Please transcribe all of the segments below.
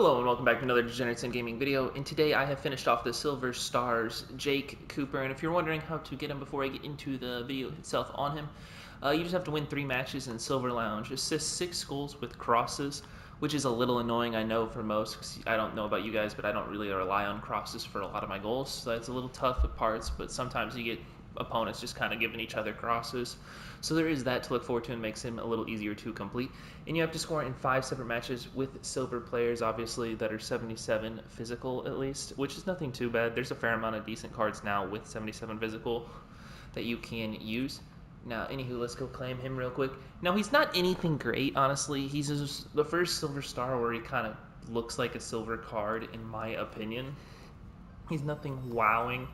Hello and welcome back to another Degenerates in Gaming video, and today I have finished off the Silver Stars Jake Cooper, and if you're wondering how to get him before I get into the video itself on him, uh, you just have to win three matches in Silver Lounge, assist six goals with crosses, which is a little annoying, I know, for most, I don't know about you guys, but I don't really rely on crosses for a lot of my goals, so that's a little tough at parts, but sometimes you get opponents just kind of giving each other crosses. So there is that to look forward to and makes him a little easier to complete. And you have to score in five separate matches with silver players, obviously, that are 77 physical at least, which is nothing too bad. There's a fair amount of decent cards now with 77 physical that you can use. Now, anywho, let's go claim him real quick. Now, he's not anything great, honestly. He's just the first silver star where he kind of looks like a silver card, in my opinion. He's nothing wowing.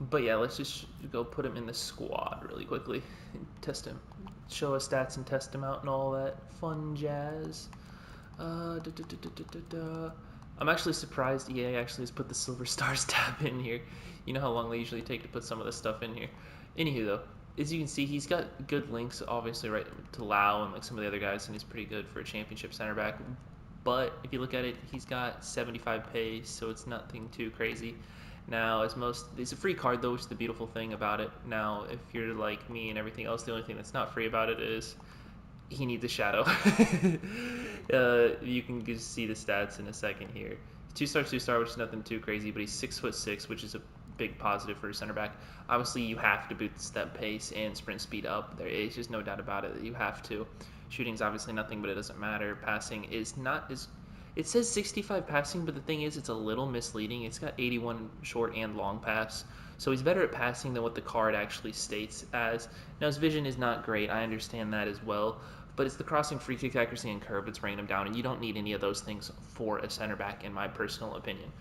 But yeah, let's just go put him in the squad really quickly and test him. Show us stats and test him out and all that fun jazz. Uh, da, da, da, I'm actually surprised EA actually has put the Silver Stars tab in here. You know how long they usually take to put some of this stuff in here. Anywho though, as you can see, he's got good links, obviously, right to Lau and like some of the other guys, and he's pretty good for a championship center back. But if you look at it, he's got 75 pace, so it's nothing too crazy. Now, as most, it's a free card though, which is the beautiful thing about it. Now, if you're like me and everything else, the only thing that's not free about it is he needs a shadow. uh, you can just see the stats in a second here. Two star, two star, which is nothing too crazy, but he's six foot six, which is a big positive for a center back. Obviously, you have to boot the step pace and sprint speed up. There is just no doubt about it that you have to. Shooting's obviously nothing, but it doesn't matter. Passing is not as it says 65 passing, but the thing is, it's a little misleading. It's got 81 short and long pass, so he's better at passing than what the card actually states as. Now, his vision is not great. I understand that as well, but it's the crossing, free kick accuracy, and curve that's bringing him down, and you don't need any of those things for a center back, in my personal opinion.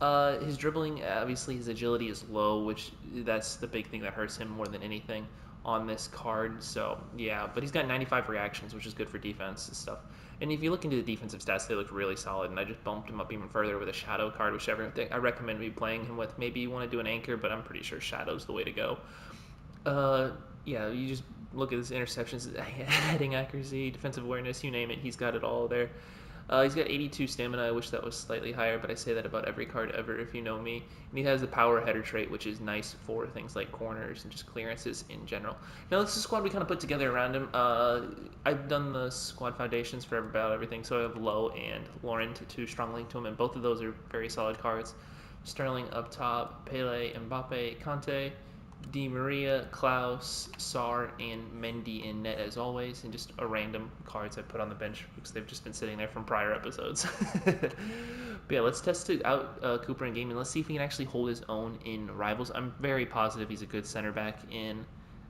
Uh, his dribbling, obviously, his agility is low, which that's the big thing that hurts him more than anything on this card. So yeah, but he's got 95 reactions, which is good for defense and stuff. And if you look into the defensive stats, they look really solid. And I just bumped him up even further with a shadow card, which I recommend me playing him with. Maybe you want to do an anchor, but I'm pretty sure shadow's the way to go. Uh, yeah, you just look at his interceptions, heading accuracy, defensive awareness, you name it. He's got it all there. Uh, he's got 82 stamina. I wish that was slightly higher, but I say that about every card ever if you know me. And he has the power header trait, which is nice for things like corners and just clearances in general. Now, this is the squad we kind of put together around him. Uh, I've done the squad foundations for about everything, so I have Lowe and Lauren to strong link to him, and both of those are very solid cards. Sterling up top, Pele, Mbappe, Conte. Di Maria, Klaus, Sar, and Mendy in net as always, and just a random cards I put on the bench because they've just been sitting there from prior episodes. but yeah, let's test it out uh, Cooper in game and let's see if he can actually hold his own in Rivals. I'm very positive he's a good center back in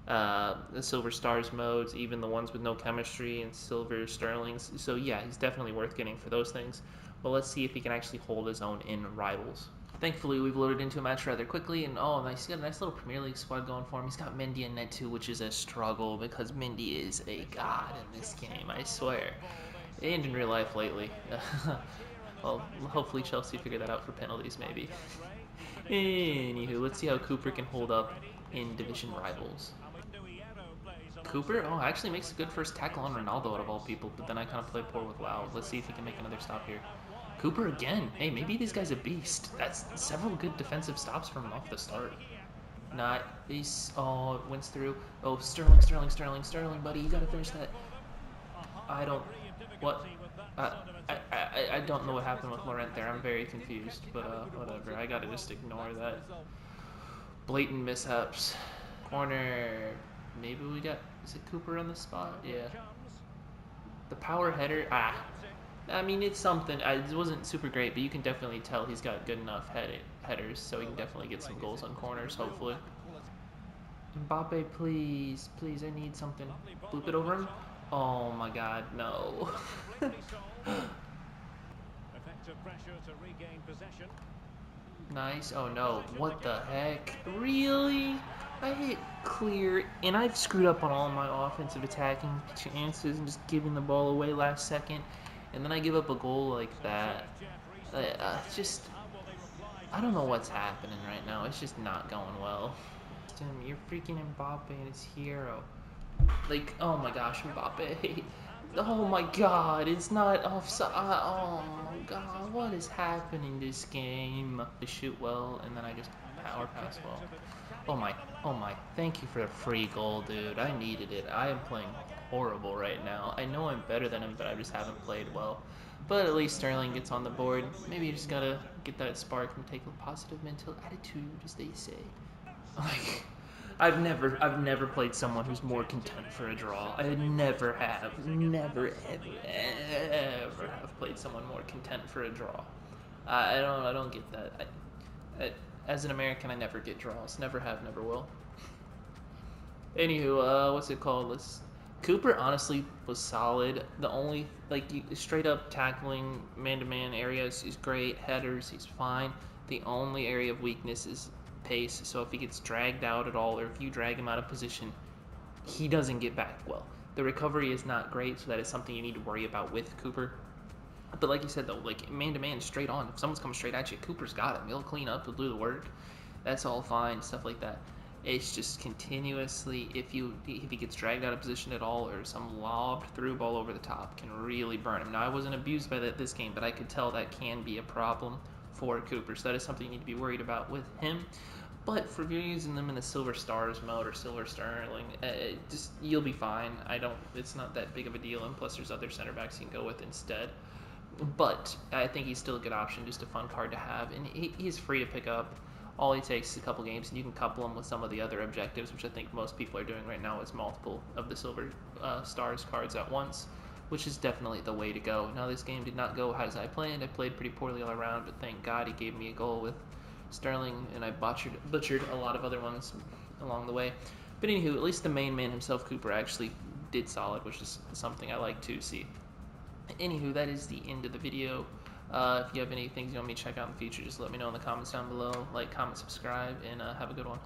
uh, the Silver Stars modes, even the ones with no chemistry and Silver Sterlings. So yeah, he's definitely worth getting for those things. But let's see if he can actually hold his own in Rivals. Thankfully, we've loaded into a match rather quickly, and oh, nice. He's got a nice little Premier League squad going for him. He's got Mendy in net too, which is a struggle because Mendy is a god in this game, I swear. And in real life lately. well, hopefully Chelsea figure that out for penalties, maybe. Anywho, let's see how Cooper can hold up in division rivals. Cooper, oh, actually makes a good first tackle on Ronaldo out of all people, but then I kind of play poor with Lau. Let's see if he can make another stop here. Cooper again. Hey, maybe this guy's a beast. That's several good defensive stops from him off the start. Not he's oh it went through. Oh Sterling, Sterling, Sterling, Sterling, buddy, you gotta finish that. I don't what I, I I don't know what happened with Laurent there. I'm very confused, but uh, whatever. I gotta just ignore that. Blatant mishaps. Corner. Maybe we got is it Cooper on the spot? Yeah. The power header. Ah, I mean, it's something. It wasn't super great, but you can definitely tell he's got good enough head headers, so he can definitely get some goals on corners, hopefully. Mbappe, please, please, I need something. Bloop it over him. Oh my god, no. nice. Oh no, what the heck? Really? I hit clear, and I've screwed up on all my offensive attacking chances and just giving the ball away last second and then I give up a goal like that. Uh, just, I don't know what's happening right now. It's just not going well. Damn, you're freaking Mbappe and his hero. Like, oh my gosh, Mbappe. Oh my god, it's not offside. Oh my god, what is happening in this game? I shoot well, and then I just power pass well. Oh my, oh my, thank you for a free goal, dude. I needed it. I am playing horrible right now. I know I'm better than him, but I just haven't played well. But at least Sterling gets on the board. Maybe you just gotta get that spark and take a positive mental attitude, as they say. Like, I've never, I've never played someone who's more content for a draw. I never have, never, ever, ever have played someone more content for a draw. I, I don't, I don't get that. I, I, as an American, I never get draws. Never have, never will. Anywho, uh, what's it called? Let's Cooper honestly was solid. The only like straight up tackling man to man areas is great. Headers he's fine. The only area of weakness is pace. So if he gets dragged out at all, or if you drag him out of position, he doesn't get back well. The recovery is not great, so that is something you need to worry about with Cooper. But like you said though, like man to man, straight on. If someone's coming straight at you, Cooper's got him. He'll clean up. He'll do the work. That's all fine. Stuff like that. It's just continuously if you if he gets dragged out of position at all or some lobbed through ball over the top can really burn him. Now I wasn't abused by that this game, but I could tell that can be a problem for Cooper. So that is something you need to be worried about with him. But for using them in the Silver Stars mode or Silver Sterling, uh, just you'll be fine. I don't. It's not that big of a deal, and plus there's other center backs you can go with instead. But I think he's still a good option, just a fun card to have, and he, he's free to pick up all he takes is a couple games, and you can couple them with some of the other objectives, which I think most people are doing right now, is multiple of the Silver uh, Stars cards at once, which is definitely the way to go. Now, this game did not go as I planned. I played pretty poorly all around, but thank God he gave me a goal with Sterling, and I butchered, butchered a lot of other ones along the way. But anywho, at least the main man himself, Cooper, actually did solid, which is something I like to see. Anywho, that is the end of the video. Uh, if you have any things you want me to check out in the future, just let me know in the comments down below. Like, comment, subscribe, and uh, have a good one.